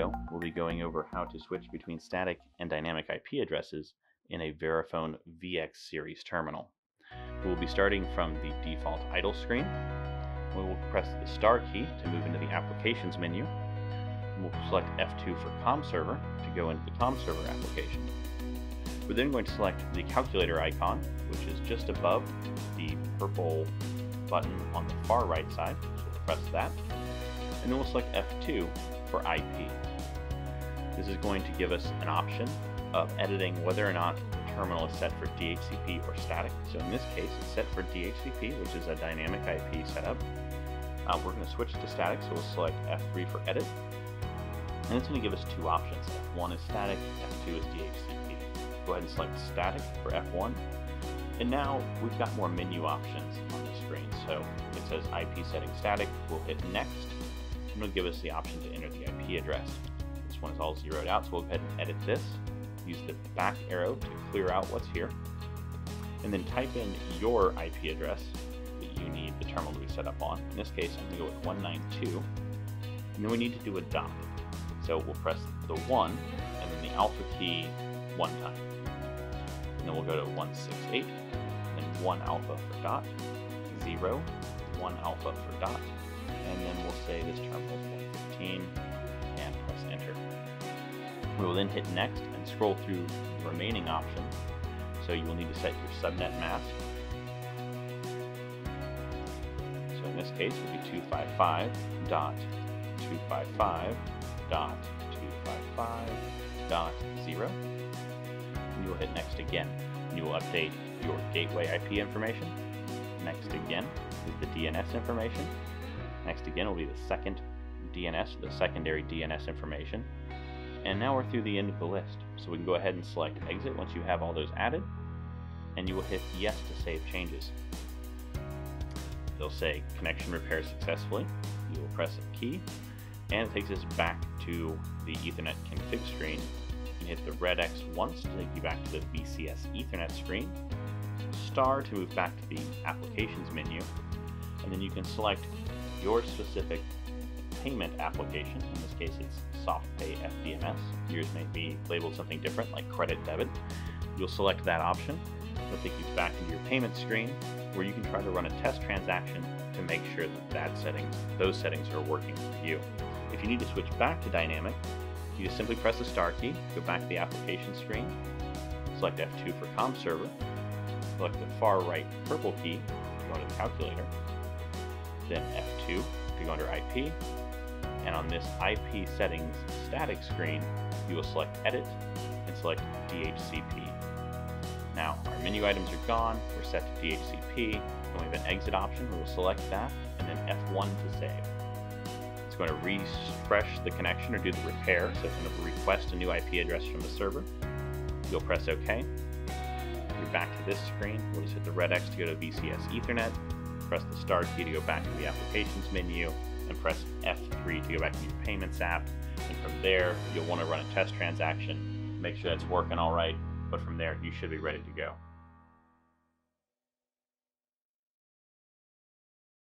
video, we'll be going over how to switch between static and dynamic IP addresses in a Verifone VX series terminal. We'll be starting from the default idle screen. We will press the star key to move into the applications menu. We'll select F2 for COM server to go into the COM server application. We're then going to select the calculator icon, which is just above the purple button on the far right side. So we'll press that. And then we'll select F2 for IP. This is going to give us an option of editing whether or not the terminal is set for DHCP or static. So in this case, it's set for DHCP, which is a dynamic IP setup. Uh, we're going to switch to static, so we'll select F3 for edit. And it's going to give us two options. F1 is static, F2 is DHCP. Go ahead and select static for F1. And now we've got more menu options on the screen. So it says IP setting static. We'll hit next. And it'll give us the option to enter the IP address. This one is all zeroed out, so we'll go ahead and edit this. Use the back arrow to clear out what's here. And then type in your IP address that you need the terminal to be set up on. In this case, I'm going to go with 192. And then we need to do a dot. So we'll press the 1 and then the alpha key one time. And then we'll go to 168, and 1 alpha for dot, 0, 1 alpha for dot, We will then hit next and scroll through the remaining options. So you will need to set your subnet mask. So in this case, it will be 255 dot 255 dot 255 dot 0. And you will hit next again. And you will update your gateway IP information. Next again is the DNS information. Next again will be the second DNS, the secondary DNS information. And now we're through the end of the list. So we can go ahead and select exit once you have all those added. And you will hit yes to save changes. It'll say connection repaired successfully. You will press a key and it takes us back to the Ethernet config screen. You hit the red X once to take you back to the VCS Ethernet screen, star to move back to the applications menu, and then you can select your specific payment application. In this case, it's SoftPay FDMS. Yours may be labeled something different, like credit debit. You'll select that option. It'll take you back into your payment screen, where you can try to run a test transaction to make sure that, that settings, those settings are working for you. If you need to switch back to dynamic, you just simply press the star key, go back to the application screen, select F2 for COM server, select the far right purple key go to the calculator, then F2 to go under IP, and on this IP settings static screen, you will select Edit and select DHCP. Now, our menu items are gone, we're set to DHCP, and we have an exit option, we will select that, and then F1 to save. It's going to refresh the connection or do the repair, so it's going to request a new IP address from the server. You'll press OK. You're back to this screen, we'll just hit the red X to go to VCS Ethernet, press the star key to go back to the applications menu, and press F3 to go back to your payments app. And from there, you'll want to run a test transaction, make sure that's working all right, but from there, you should be ready to go.